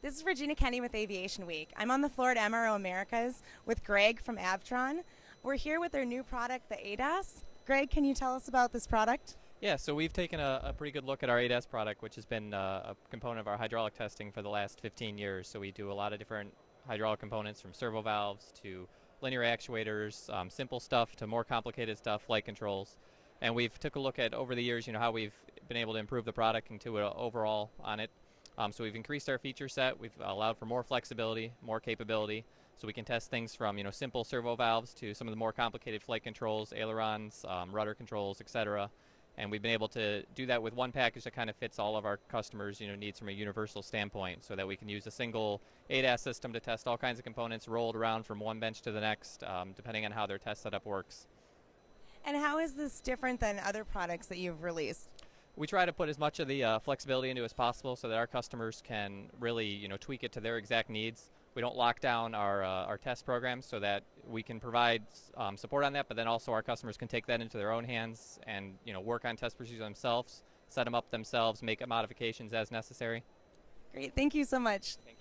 This is Regina Kenny with Aviation Week. I'm on the floor at MRO Americas with Greg from Avtron. We're here with their new product, the ADAS. Greg, can you tell us about this product? Yeah, so we've taken a, a pretty good look at our ADAS product, which has been uh, a component of our hydraulic testing for the last 15 years. So we do a lot of different hydraulic components from servo valves to linear actuators, um, simple stuff to more complicated stuff, flight controls. And we've took a look at over the years, you know, how we've been able to improve the product and to overall on it. Um, so we've increased our feature set. We've allowed for more flexibility, more capability. So we can test things from you know simple servo valves to some of the more complicated flight controls, ailerons, um, rudder controls, etc. And we've been able to do that with one package that kind of fits all of our customers' you know needs from a universal standpoint, so that we can use a single ADAS system to test all kinds of components rolled around from one bench to the next, um, depending on how their test setup works. And how is this different than other products that you've released? We try to put as much of the uh, flexibility into as possible so that our customers can really you know tweak it to their exact needs. We don't lock down our uh, our test programs so that we can provide um, support on that, but then also our customers can take that into their own hands and you know work on test procedures themselves, set them up themselves, make modifications as necessary. Great, thank you so much. Thank